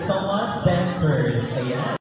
so much, dancers. Ayan.